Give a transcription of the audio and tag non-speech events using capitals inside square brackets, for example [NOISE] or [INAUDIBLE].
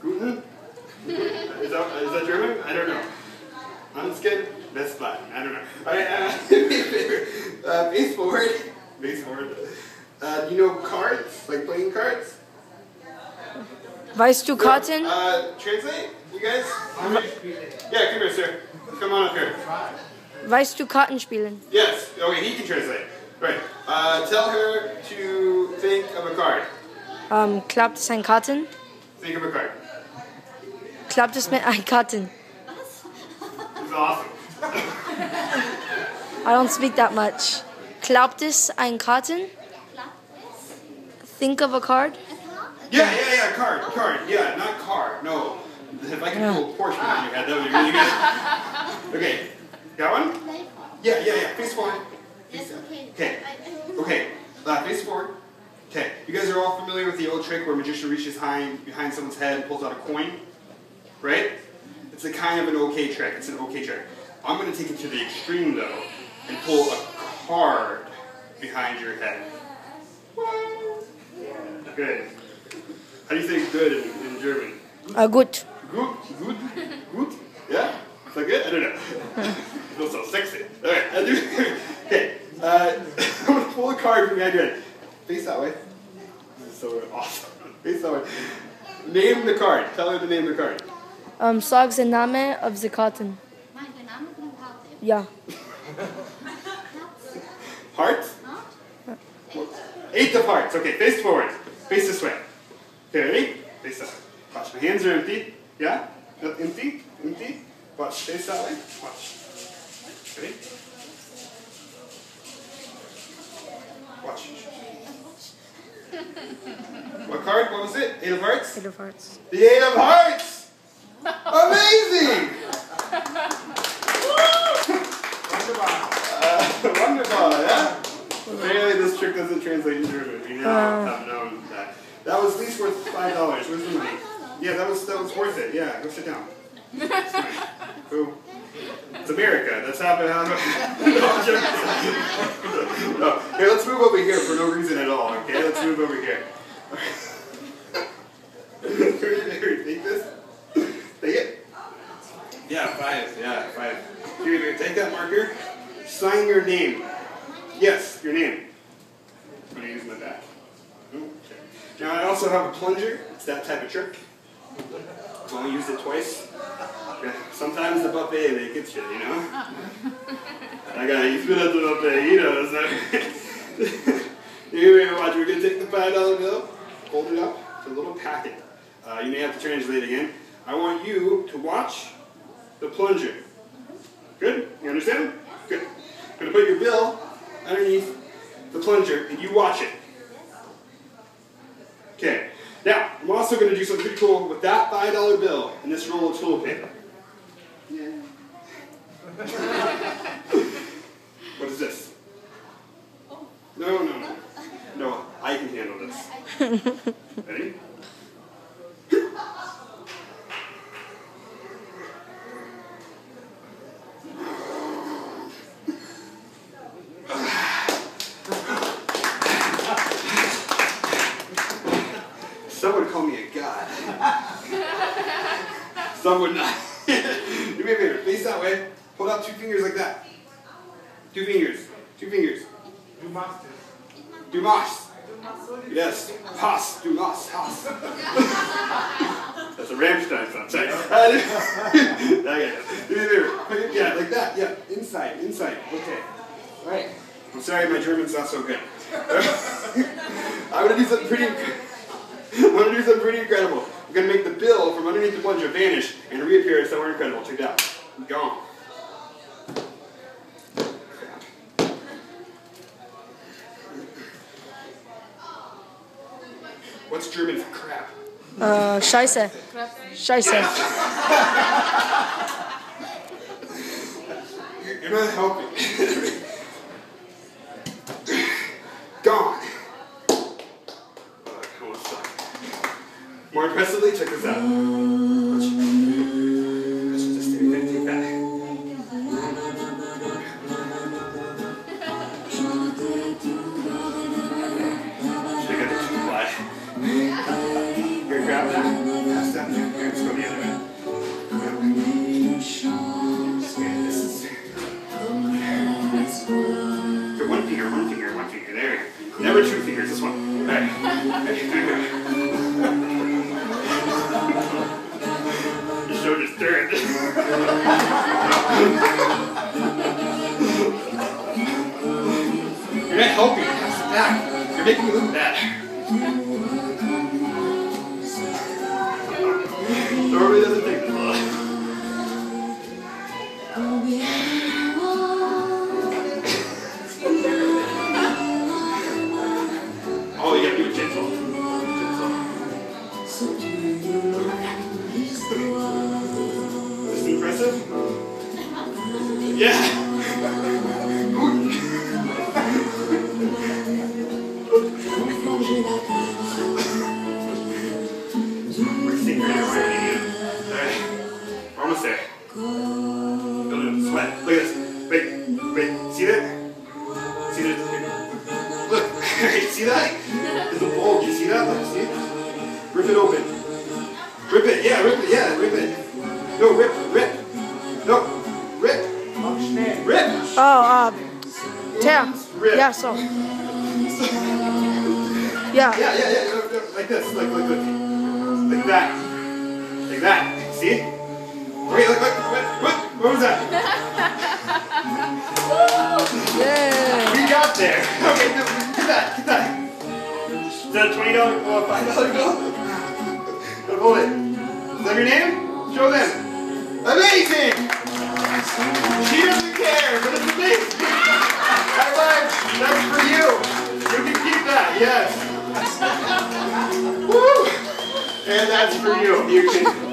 Guten? Is that, is that German? I don't know. Unskin? That's Latin. I don't know. Alright, [LAUGHS] uh, uh, base forward. Base forward. Uh, do you know cards? Like playing cards? Weißt du Karten? Uh, translate, you guys? Yeah, come here, sir. Come on up here. Weißt du Karten spielen? Yes. Okay, he can translate. Right. Uh, tell her to think of a card. Um, klappt es ein Karten? Think of a card. Klappt es mit awesome. I don't speak that much. Klappt es ein Karten? Think of a card? Yeah, yeah, yeah, card, card. Yeah, not car. No. If I could pull a Porsche behind your head, that would be really good. Okay. Got one? Yeah, yeah, yeah. Face forward. Yes, okay. Okay. Uh, face forward. Okay. You guys are all familiar with the old trick where a magician reaches behind behind someone's head and pulls out a coin, right? It's a kind of an okay trick. It's an okay trick. I'm going to take it to the extreme though and pull a card behind your head. Good. How do you say good in, in German? Äh, gut. Good, good, good. Yeah, is that good? I don't know. [LAUGHS] feels so sexy. All right, [LAUGHS] okay, uh, [LAUGHS] I'm gonna pull a card from behind your head. Face that way. This is so awesome. Face that way. Name the card. Tell her to name the card. Namen of the Karten. Um, mein Name von der Karte. Ja. Heart. Eight of hearts. Okay, face forward. Face this way. Okay, ready? Face that way. Watch. My hands are empty. Yeah? Not empty? Empty? Watch. Face that way. Watch. Ready? Watch. [LAUGHS] What card? What was it? Eight of hearts? Eight of Hearts. The Eight of Hearts! Amazing! Uh, wonderful, yeah? Apparently this trick doesn't translate in German. We now have known that. That was at least worth five dollars. Where's the money? Yeah, that was that was worth it. Yeah, go sit down. [LAUGHS] It's. Cool. It's America. That's happening. [LAUGHS] no, I'm no. Here, let's move over here for no reason at all. Okay, let's move over here. [LAUGHS] Here, take this. Take it. Yeah, five. Yeah, five. Here, here, take that marker. Sign your name. Yes, your name. I'm gonna use my back. Okay. Now I also have a plunger. It's that type of trick. I've only used it twice. Sometimes the buffet they get you, you know. [LAUGHS] I use it at the buffet, you know. So. [LAUGHS] Here, watch. We're gonna take the five dollar bill, hold it up. It's a little packet. Uh, you may have to translate again. I want you to watch the plunger. Good? You understand? Good. I'm gonna put your bill underneath the plunger and you watch it. Okay. Also gonna do something pretty cool with that five dollar bill and this roll of toilet paper. what is this? Oh. No, no, no. No, I can handle this. [LAUGHS] Ready? Some would call me a god. Some would not. Do me a favor, face that way. Hold out two fingers like that. Two fingers. Two fingers. Du machst es. Du machst. Yes. Haas. Du machst. Haas. [LAUGHS] That's a Rammstein song. Sorry. [LAUGHS] Uh, [LAUGHS] okay. Do me a favor. Yeah, like that. Yeah. Inside. Inside. Okay. All right. I'm sorry, my German's not so good. I'm gonna do something pretty. I'm gonna do something pretty incredible. I'm gonna make the bill from underneath the plunger vanish and reappear as somewhere incredible. Check it out. Gone. What's German for crap? Äh, Scheiße. Scheiße. You're not helping. [LAUGHS] Gone. Oh, that almost sucked. More impressively, check this out. Mm. You're not helping. You're making me look bad. Doesn't take this long. Oh, you gotta do it gentle. Gentle. Is this impressive? Yeah. We're singing. Almost there. Feel the sweat. Look at this. Wait, wait. See that? See that? Look. [LAUGHS] see that? You see that? Look, see? Rip it open. Rip it. Yeah, rip it. Yeah, rip it. No, rip, rip. Uh, tear. Yeah, so. Yeah, Yeah. yeah, yeah. Like this. Like, like, like. Like that. Like that. See? Wait, look, look. What, what, what was that? [LAUGHS] Yeah. We got there. [LAUGHS] Okay, no, get that, get that. Is that a twenty dollar, uh, five dollar bill? Go hold it. Is that your name? Show them. Amazing. That's for you. You can.